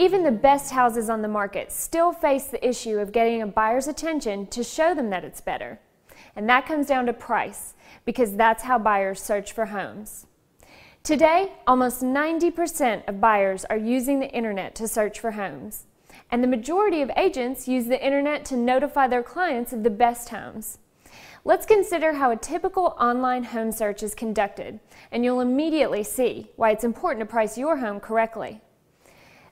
Even the best houses on the market still face the issue of getting a buyer's attention to show them that it's better. And that comes down to price, because that's how buyers search for homes. Today, almost 90% of buyers are using the internet to search for homes. And the majority of agents use the internet to notify their clients of the best homes. Let's consider how a typical online home search is conducted, and you'll immediately see why it's important to price your home correctly.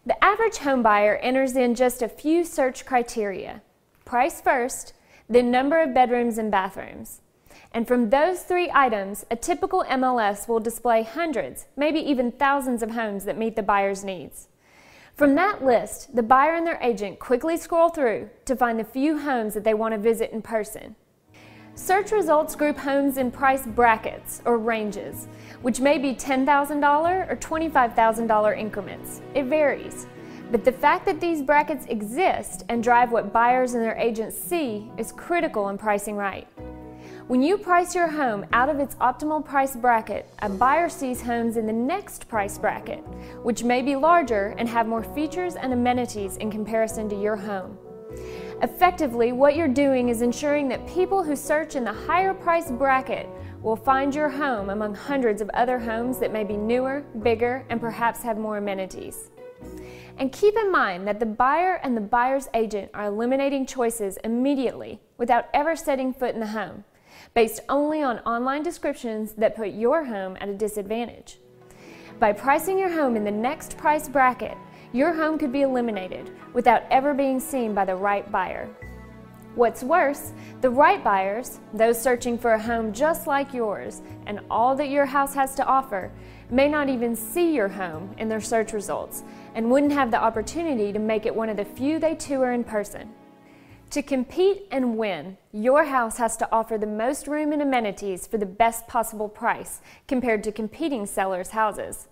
The average home buyer enters in just a few search criteria price first, then number of bedrooms and bathrooms. And from those three items, a typical MLS will display hundreds, maybe even thousands of homes that meet the buyer's needs. From that list, the buyer and their agent quickly scroll through to find the few homes that they want to visit in person. Search results group homes in price brackets or ranges, which may be $10,000 or $25,000 increments. It varies. But the fact that these brackets exist and drive what buyers and their agents see is critical in pricing right. When you price your home out of its optimal price bracket, a buyer sees homes in the next price bracket, which may be larger and have more features and amenities in comparison to your home. Effectively, what you're doing is ensuring that people who search in the higher price bracket will find your home among hundreds of other homes that may be newer, bigger, and perhaps have more amenities. And keep in mind that the buyer and the buyer's agent are eliminating choices immediately without ever setting foot in the home, based only on online descriptions that put your home at a disadvantage. By pricing your home in the next price bracket, your home could be eliminated without ever being seen by the right buyer. What's worse, the right buyers, those searching for a home just like yours and all that your house has to offer, may not even see your home in their search results and wouldn't have the opportunity to make it one of the few they tour in person. To compete and win, your house has to offer the most room and amenities for the best possible price compared to competing sellers' houses.